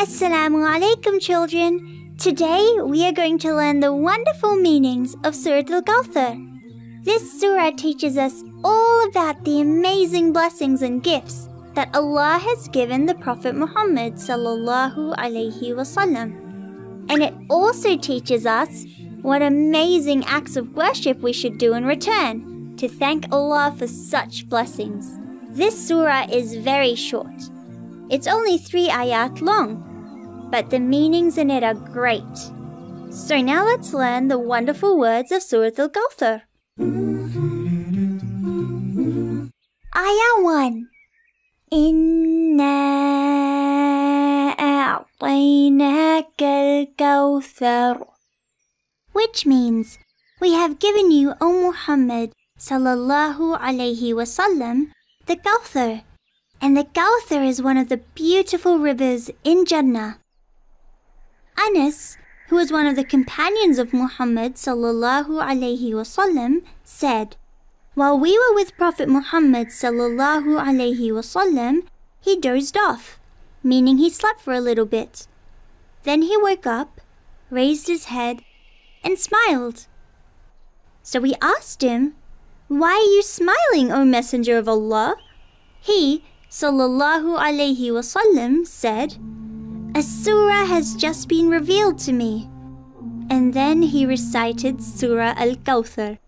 Assalamu alaikum, children. Today we are going to learn the wonderful meanings of Surah Al Kawthar. This surah teaches us all about the amazing blessings and gifts that Allah has given the Prophet Muhammad sallallahu alaihi wasallam. And it also teaches us what amazing acts of worship we should do in return to thank Allah for such blessings. This surah is very short. It's only three ayat long, but the meanings in it are great. So now let's learn the wonderful words of Surah Al-Kawthar. Ayah 1 Inna a'tainaka al-kawthar which means, We have given you, O Muhammad, sallallahu alaihi wasallam the Kawthar and the Kawthar is one of the beautiful rivers in Jannah Anas who was one of the companions of Muhammad sallallahu alaihi wasallam said while we were with Prophet Muhammad sallallahu alaihi wasallam, he dozed off, meaning he slept for a little bit. Then he woke up, raised his head, and smiled. So we asked him, Why are you smiling, O Messenger of Allah? He, sallallahu alaihi wasallam, said, A surah has just been revealed to me. And then he recited Surah Al Kawthar.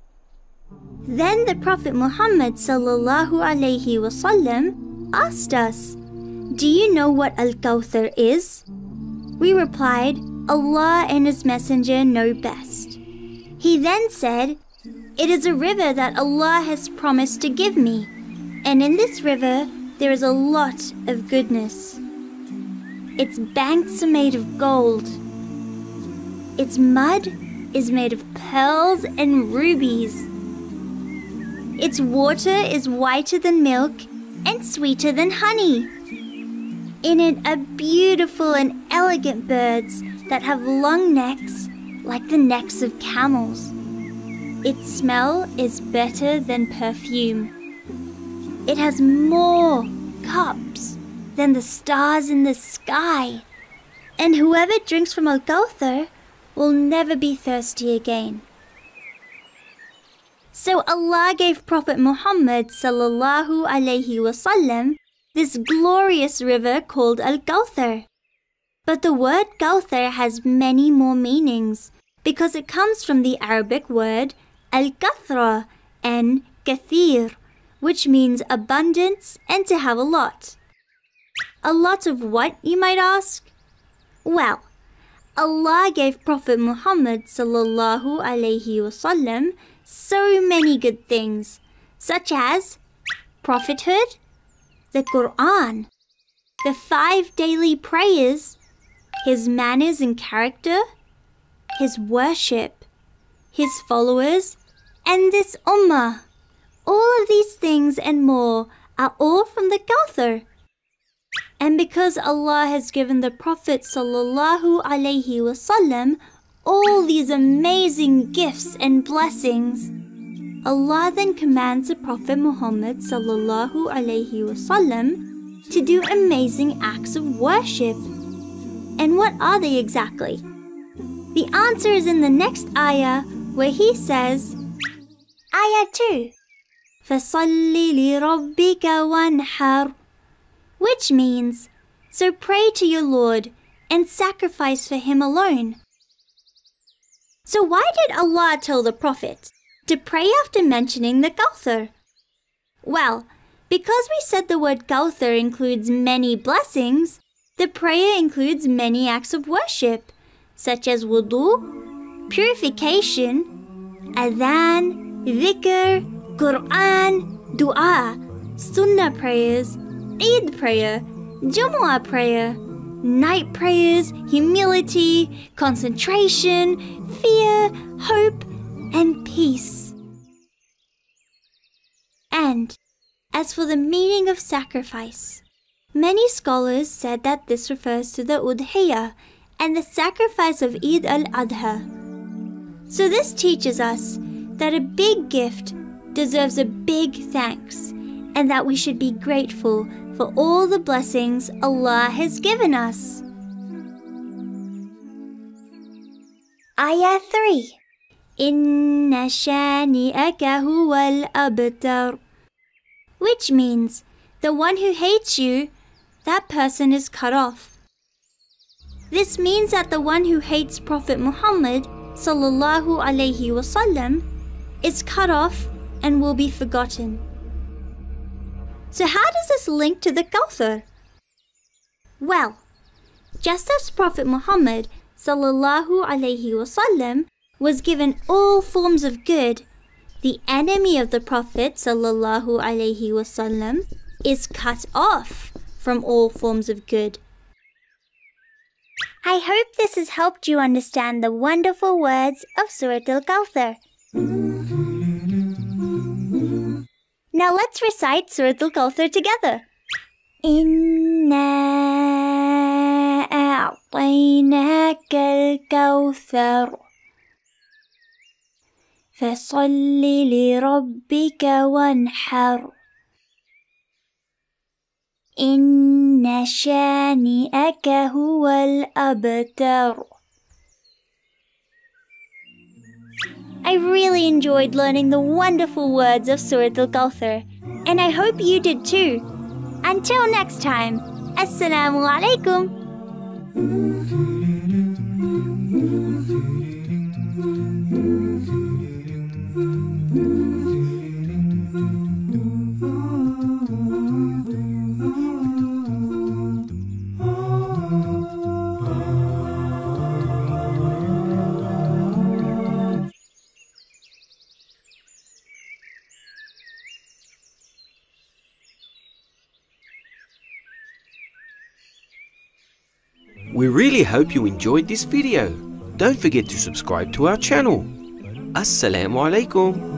Then the Prophet Muhammad sallallahu alaihi wasallam asked us, "Do you know what Al-Kawthar is?" We replied, "Allah and His Messenger know best." He then said, "It is a river that Allah has promised to give me, and in this river there is a lot of goodness. Its banks are made of gold. Its mud is made of pearls and rubies." Its water is whiter than milk and sweeter than honey. In it are beautiful and elegant birds that have long necks like the necks of camels. Its smell is better than perfume. It has more cups than the stars in the sky. And whoever drinks from Al Kawthar will never be thirsty again. So Allah gave Prophet Muhammad sallallahu alaihi wasallam this glorious river called Al-Kawthar. But the word Kawthar has many more meanings because it comes from the Arabic word al-kathra and kathir, which means abundance and to have a lot. A lot of what, you might ask? Well, Allah gave Prophet Muhammad sallallahu alaihi wasallam so many good things, such as prophethood, the Quran, the five daily prayers, his manners and character, his worship, his followers, and this ummah. All of these things and more are all from the Kawthar. And because Allah has given the Prophet wasallam all these amazing gifts and blessings. Allah then commands the Prophet Muhammad wasallam to do amazing acts of worship. And what are they exactly? The answer is in the next ayah where he says, Ayah 2. فَصَلِّ لِرَبِّكَ وَانْحَرْ Which means, So pray to your Lord and sacrifice for Him alone. So why did Allah tell the Prophet to pray after mentioning the Kawthar? Well, because we said the word Kawthar includes many blessings, the prayer includes many acts of worship, such as wudu, purification, adhan, dhikr, Quran, dua, sunnah prayers, Eid prayer, Jumu'ah prayer, night prayers, humility, concentration, fear, hope, and peace. And as for the meaning of sacrifice, many scholars said that this refers to the udhiyah and the sacrifice of Eid al-Adha. So this teaches us that a big gift deserves a big thanks and that we should be grateful for all the blessings Allah has given us. Ayah 3 Inna shani'aka huwal abtar Which means, the one who hates you, that person is cut off. This means that the one who hates Prophet Muhammad sallallahu alaihi wasallam is cut off and will be forgotten. So how does this link to the Kawthar? Well, just as Prophet Muhammad wasallam was given all forms of good, the enemy of the Prophet wasallam is cut off from all forms of good. I hope this has helped you understand the wonderful words of Surah Al-Kawthar. Now let's recite Surah Al-Kawthar together. إنا أعطيناك الكوثر. فصل لربك وانحر. إن شانئك هو الأبتر. I really enjoyed learning the wonderful words of Surah Al-Kawthar, and I hope you did too. Until next time, Assalamu alaikum. We really hope you enjoyed this video. Don't forget to subscribe to our channel. Assalamu alaikum.